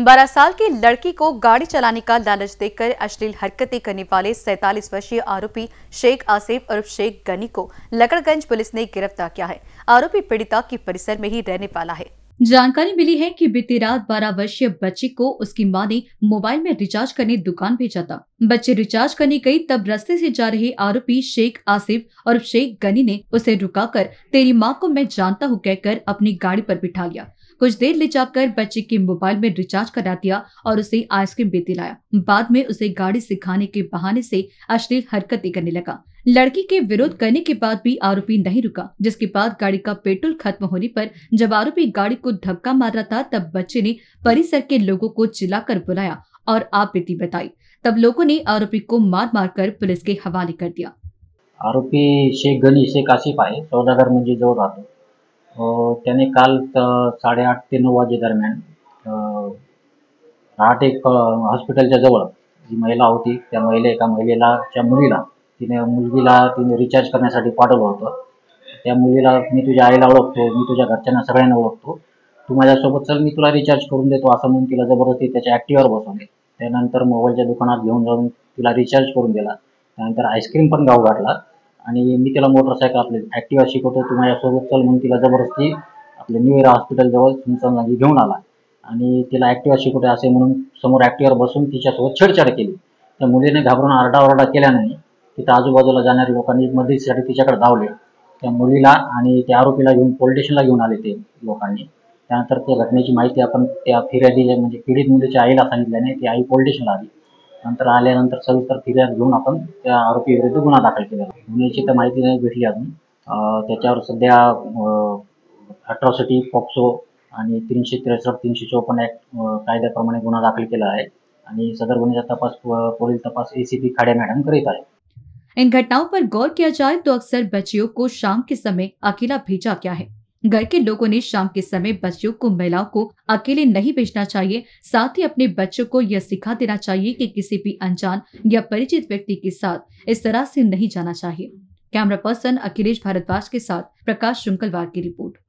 बारह साल की लड़की को गाड़ी चलाने का लालच देकर अश्लील हरकतें करने वाले सैतालीस वर्षीय आरोपी शेख आसिफ उर्फ़ शेख गनी को लकड़गंज पुलिस ने गिरफ़्तार किया है। आरोपी पीड़िता की परिसर में ही रहने वाला है। जानकारी मिली है कि बीती रात 12 वर्षीय बच्ची को उसकी माँ ने मोबाइल में रिचार्ज करने दुकान भेजा था। बच्चे रिचार्ज करने गई तब रास्ते से जा रहे आरोपी शेख आसिफ और शेख गनी ने उसे रुकाकर, तेरी माँ को मैं जानता हूँ, कहकर अपनी गाड़ी पर बिठा लिया। कुछ देर ले जाकर बच्चे के मोबाइल में रिचार्ज करा दिया और उसे आइसक्रीम भी दिलाया बाद में उसे गाड़ी सिखाने के बहाने से अश्लील हरकतें करने लगा। लड़की के विरोध करने के बाद भी आरोपी नहीं रुका, जिसके बाद गाड़ी का पेट्रोल खत्म होने पर जब आरोपी गाड़ी को धक्का मार रहा था, तब बच्चे ने परिसर के लोगों को चिल्लाकर बुलाया और आप बीती बताई। तब लोगों ने आरोपी को मार मार कर पुलिस के हवाले कर दिया। आरोपी शेख गनी शेख आसिफ आहे सौदागर म्हणजे जवळ राहतो त्याने काल साडेआठ ते नऊ वाजे दरम्यान एक हॉस्पिटलच्या जवळ जी महिला होती त्या महिला एका महिलेला त्या मुलीला तिने मुलगीला तिने रिचार्ज करण्यासाठी पाठवलं होतं. त्या मुलीला मी तुझ्या आईला ओळखतो मी तुझ्या घरच्यांना सगळ्यांना ओळखतो. तू माझ्यासोबत चल मी तुला रिचार्ज करून देतो असं म्हणून तिला जबरदस्ती त्याच्या ॲक्टिव्हवर बसवले. त्यानंतर मोबाईलच्या दुकानात घेऊन जाऊन तिला रिचार्ज करून दिला. त्यानंतर आईस्क्रीम पण गाव घातला आणि मी तिला मोटरसायकल आपले ॲक्टिवा शिकवतो तू माझ्यासोबत चल म्हणून तिला जबरदस्ती आपले न्यू इयर हॉस्पिटलजवळ तुमचा जागी घेऊन आला. आणि तिला ॲक्टिवा शिकवते असे म्हणून समोर ॲक्टिवावर बसून तिच्यासोबत छेडछाड केली. त्या मुलीने घाबरून आरडाओरडा केल्याने तिथं आजूबाजूला जाणाऱ्या लोकांनी मदतीसाठी तिच्याकडे धावले. त्या मुलीला आणि त्या आरोपीला घेऊन पोलीस स्टेशनला घेऊन आले ते लोकांनी. त्यानंतर त्या घटनेची माहिती आपण त्या फिर्यादी म्हणजे पीडित मुलीच्या आईला सांगितल्याने ती आई पोलीस स्टेशनला आली. नंतर आल्यानंतर सविस्तर फिर्याद घेऊन आपण त्या आरोपी विरुद्ध गुन्हा दाखल केला गुन्ह्याची तर माहिती नाही, भेटली अजून. त्याच्यावर सध्या अट्रॉसिटी, पॉक्सो आणि तीनशे त्रेसष्ट, तीनशे चौपन्न ॲक्ट कायद्याप्रमाणे गुन्हा दाखल केला है आणि सदर गुन्ह्याचा तपास पुढील तपास एसीपी खाड़े मैडम करीत आहे. इन घटनाओं पर गौर किया जाए तो अक्सर बच्चियों को शाम के समय अकेला भेजा गया है। घर के लोगों ने शाम के समय बच्चों को, महिलाओं को अकेले नहीं भेजना चाहिए। साथ ही अपने बच्चों को यह सिखा देना चाहिए कि किसी भी अनजान या परिचित व्यक्ति के साथ इस तरह से नहीं जाना चाहिए। कैमरा पर्सन अखिलेश भारद्वाज के साथ प्रकाश शुंकलवार की रिपोर्ट।